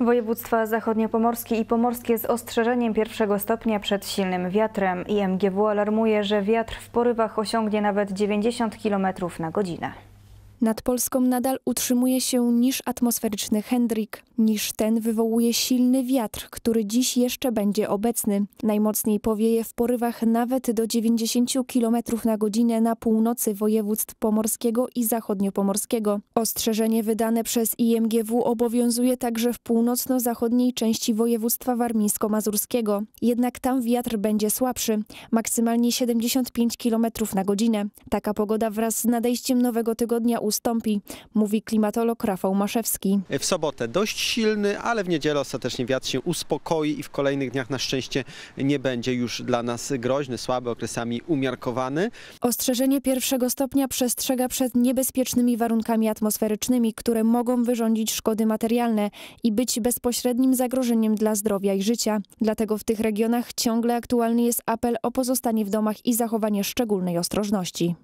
Województwa zachodniopomorskie i pomorskie z ostrzeżeniem pierwszego stopnia przed silnym wiatrem. IMGW alarmuje, że wiatr w porywach osiągnie nawet 90 km na godzinę. Nad Polską nadal utrzymuje się niż atmosferyczny Hendrik. Niż ten wywołuje silny wiatr, który dziś jeszcze będzie obecny. Najmocniej powieje w porywach nawet do 90 km na godzinę na północy województw pomorskiego i zachodniopomorskiego. Ostrzeżenie wydane przez IMGW obowiązuje także w północno-zachodniej części województwa warmińsko-mazurskiego. Jednak tam wiatr będzie słabszy, maksymalnie 75 km na godzinę. Taka pogoda wraz z nadejściem nowego tygodnia ustąpi, mówi klimatolog Rafał Maszewski. W sobotę dość silny, ale w niedzielę ostatecznie wiatr się uspokoi i w kolejnych dniach na szczęście nie będzie już dla nas groźny, słaby, okresami umiarkowany. Ostrzeżenie pierwszego stopnia przestrzega przed niebezpiecznymi warunkami atmosferycznymi, które mogą wyrządzić szkody materialne i być bezpośrednim zagrożeniem dla zdrowia i życia. Dlatego w tych regionach ciągle aktualny jest apel o pozostanie w domach i zachowanie szczególnej ostrożności.